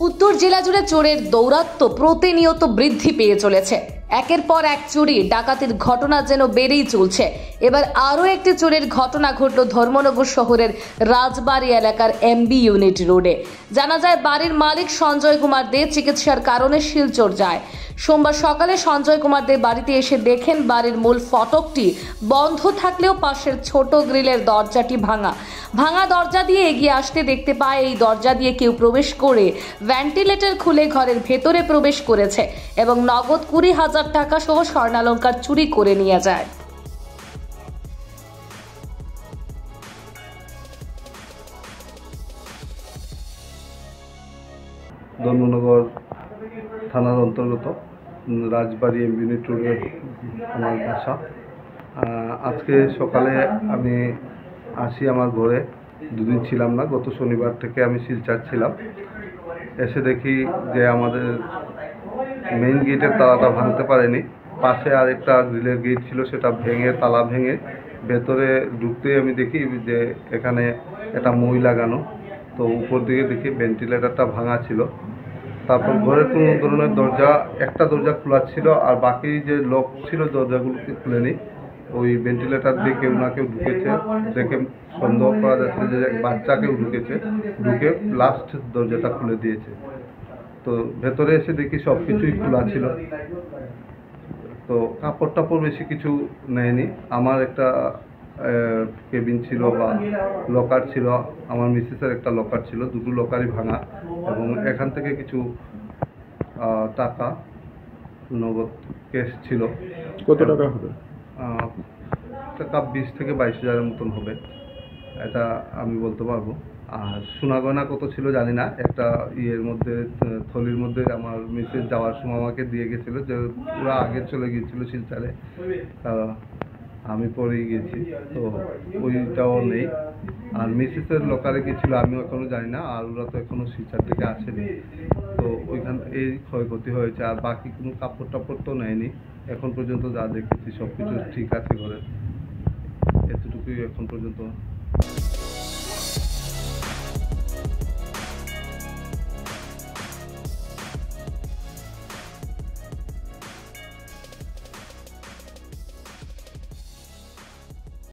উত্তর জেলা জুড়ে চোরের দৌরাত্ম প্রতিনিয়ত বৃদ্ধি পেয়ে চলেছে। একের পর এক চুরি, ডাকাতির ঘটনা যেন বেড়েই চলছে। এবার আরও একটি চোরের ঘটনা ঘটল ধর্মনগর শহরের রাজবাড়ি এলাকার এমবি ইউনিট রোডে। জানা যায়, বাড়ির মালিক সঞ্জয় কুমার দে চিকিৎসার কারণে শিলচর যায়। সোমবার সকালে সঞ্জয় কুমার দে বাড়িতে এসে দেখেন বাড়ির মূল ফটকটি বন্ধ থাকলেও পাশের ছোট গ্রিলের দরজাটি ভাঙা। ভাঙা দরজা দিয়ে এগিয়ে আসতে দেখতে পায় এই দরজা দিয়ে কেউ প্রবেশ করে ভেন্টিলেটর খুলে ঘরের ভেতরে প্রবেশ করেছে এবং নগদ কুড়ি হাজার টাকা সহ স্বর্ণালঙ্কার চুরি করে নিয়ে যায়। ধর্মনগর থানার অন্তর্গত, রাজবাড়ি এম ইউনিট রোডে আমার বাসা। আজকে সকালে আমি আসি আমার ঘরে, দুদিন ছিলাম না, গত শনিবার থেকে আমি শিলচার ছিলাম। এসে দেখি যে আমাদের মেইন গেটের তালাটা ভাঙতে পারেনি। পাশে আরেকটা গ্রিলের গেট ছিল, সেটা ভেঙে, তালা ভেঙে ভেতরে ঢুকতে আমি দেখি যে এখানে একটা মই লাগানো। তো উপর দিকে দেখি ভেন্টিলেটারটা ভাঙা ছিল। তারপর ঘরের কোনো ধরনের দরজা, একটা দরজা খোলা ছিল আর বাকি যে লক ছিল দরজাগুলোকে খুলেনি ওই ভেন্টিলেটার দিয়ে কেউ না কেউ ঢুকেছে দেখে সন্দেহ করা যাচ্ছে যে বাচ্চা কেউ ঢুকেছে, ঢুকে লাস্ট দরজাটা খুলে দিয়েছে। তো ভেতরে এসে দেখি সব কিছুই খোলা ছিল। তো কাপড় টাপড় বেশি কিছু নেয়নি। আমার একটা কেবিন ছিল বা লকার ছিল আমার মিসেসের একটা লকার ছিল দুটো লকারই ভাঙা এবং এখান থেকে কিছু টাকা নগদ ক্যাশ ছিল। কত টাকা হবে? টাকা বিশ থেকে বাইশ হাজারের মতন হবে এটা আমি বলতে পারব। আর সোনা গয়না কত ছিল জানি না একটা ইয়ের মধ্যে থলির মধ্যে আমার মিসেস যাওয়ার সময় আমাকে দিয়ে গেছিল যে ওরা আগে চলে গিয়েছিল শিলচারে আমি পরেই গেছি তো ওইটাও নেই। আর মিসেসের লকারে গেছিল আমিও এখনও জানি না আর ওরা তো এখনও সিচার থেকে আসেনি। তো ওইখান, এই ক্ষয়ক্ষতি হয়েছে, আর বাকি কোনো কাপড় টাপড় তো নেয়নি। এখন পর্যন্ত যা দেখেছি সব কিছু ঠিক আছে ঘরে। এতটুকুই এখন পর্যন্ত।